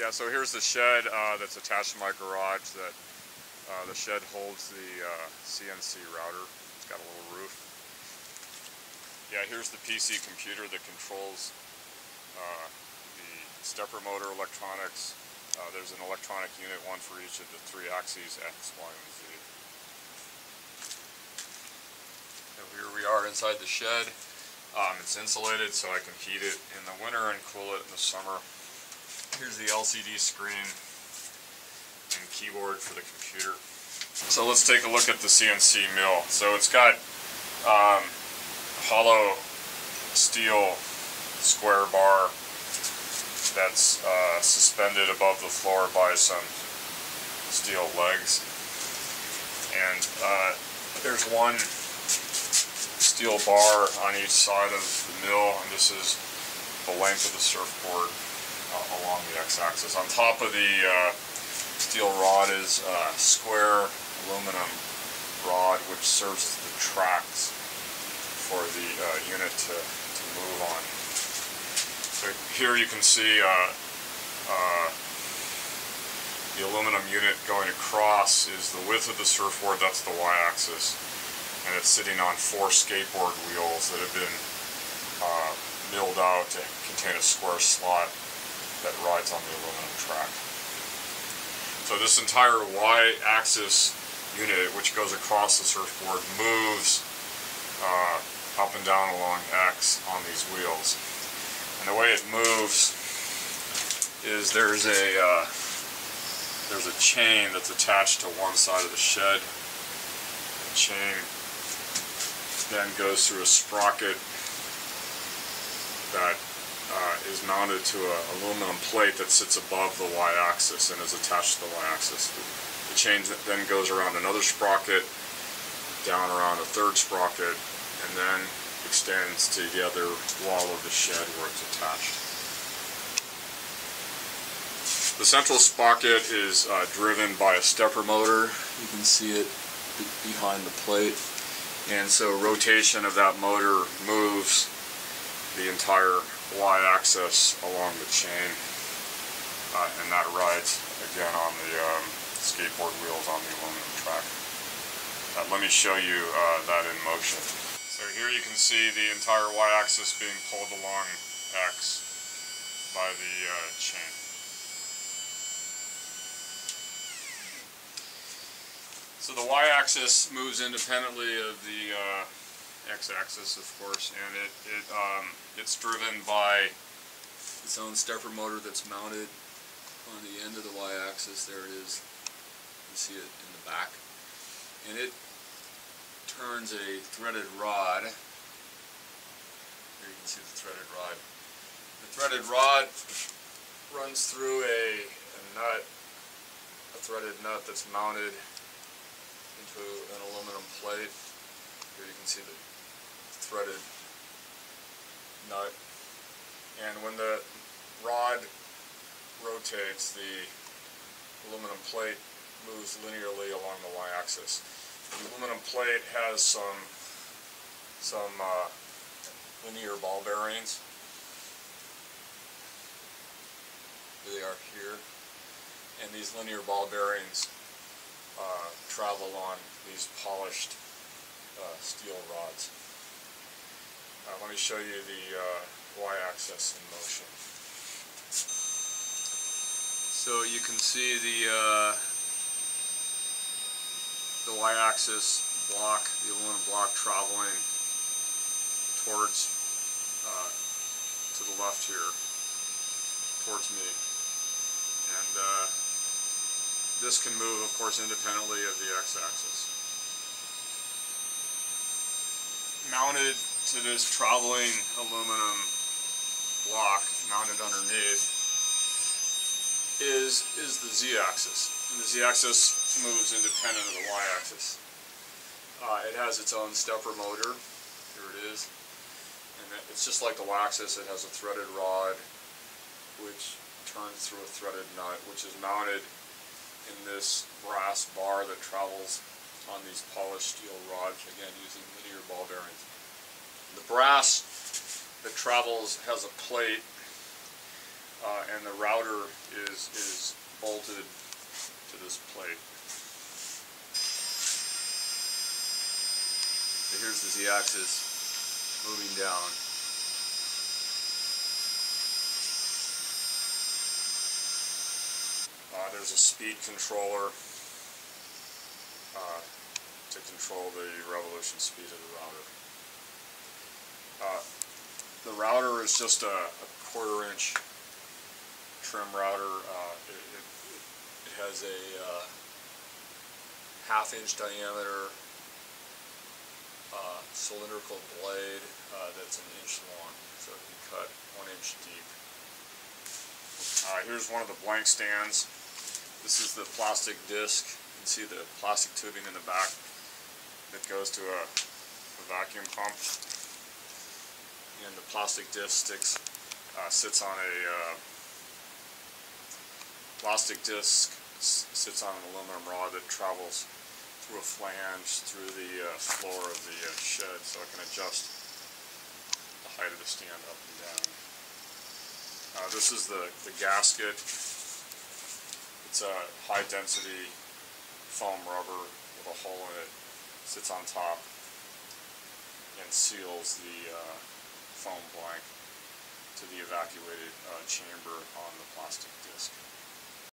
Yeah, so here's the shed uh, that's attached to my garage that uh, the shed holds the uh, CNC router. It's got a little roof. Yeah, here's the PC computer that controls uh, the stepper motor electronics. Uh, there's an electronic unit, one for each of the three axes, X, Y, and Z. Here we are inside the shed. Um, it's insulated so I can heat it in the winter and cool it in the summer. Here's the LCD screen and keyboard for the computer. So let's take a look at the CNC mill. So it's got um, hollow steel square bar that's uh, suspended above the floor by some steel legs. And uh, there's one steel bar on each side of the mill, and this is the length of the surfboard along the x-axis. On top of the uh, steel rod is a square aluminum rod which serves as the tracks for the uh, unit to, to move on. So here you can see uh, uh, the aluminum unit going across is the width of the surfboard, that's the y-axis and it's sitting on four skateboard wheels that have been uh, milled out to contain a square slot that rides on the aluminum track. So this entire y-axis unit, which goes across the surfboard, moves uh, up and down along X on these wheels. And the way it moves is there's a uh, there's a chain that's attached to one side of the shed. The chain then goes through a sprocket that uh, is mounted to an aluminum plate that sits above the y-axis and is attached to the y-axis. The chain then goes around another sprocket, down around a third sprocket, and then extends to the other wall of the shed where it's attached. The central sprocket is uh, driven by a stepper motor. You can see it behind the plate. And so rotation of that motor moves the entire y-axis along the chain. Uh, and that rides, again, on the um, skateboard wheels on the aluminum track. Uh, let me show you uh, that in motion. So here you can see the entire y-axis being pulled along X by the uh, chain. So the y-axis moves independently of the uh, x-axis, of course, and it, it um, it's driven by its own stepper motor that's mounted on the end of the y-axis. There it is. You see it in the back. And it turns a threaded rod. Here you can see the threaded rod. The threaded rod runs through a, a nut, a threaded nut that's mounted into an aluminum plate. Here you can see the threaded nut. And when the rod rotates, the aluminum plate moves linearly along the y-axis. The aluminum plate has some some uh, linear ball bearings. Here they are here. And these linear ball bearings uh, travel on these polished uh, steel rods. Uh, let me show you the uh, y-axis in motion. So you can see the uh, the y-axis block, the aluminum block traveling towards uh, to the left here, towards me. And this can move, of course, independently of the x-axis. Mounted to this traveling aluminum block, mounted underneath, is, is the z-axis. And the z-axis moves independent of the y-axis. Uh, it has its own stepper motor. Here it is. And it's just like the y-axis. It has a threaded rod, which turns through a threaded nut, which is mounted in this brass bar that travels on these polished steel rods, again using linear ball bearings. The brass that travels has a plate uh, and the router is, is bolted to this plate. So here's the Z-axis moving down. Uh, there's a speed controller uh, to control the revolution speed of the router. Uh, the router is just a, a quarter inch trim router. Uh, it, it, it has a uh, half inch diameter uh, cylindrical blade uh, that's an inch long, so it can cut one inch deep. Here's one of the blank stands. This is the plastic disc. You can see the plastic tubing in the back that goes to a, a vacuum pump. And the plastic disc sticks, uh, sits on a uh, plastic disc sits on an aluminum rod that travels through a flange through the uh, floor of the uh, shed so I can adjust the height of the stand up and down. Uh, this is the, the gasket. It's a high density foam rubber with a hole in it, sits on top and seals the uh, foam blank to the evacuated uh, chamber on the plastic disc.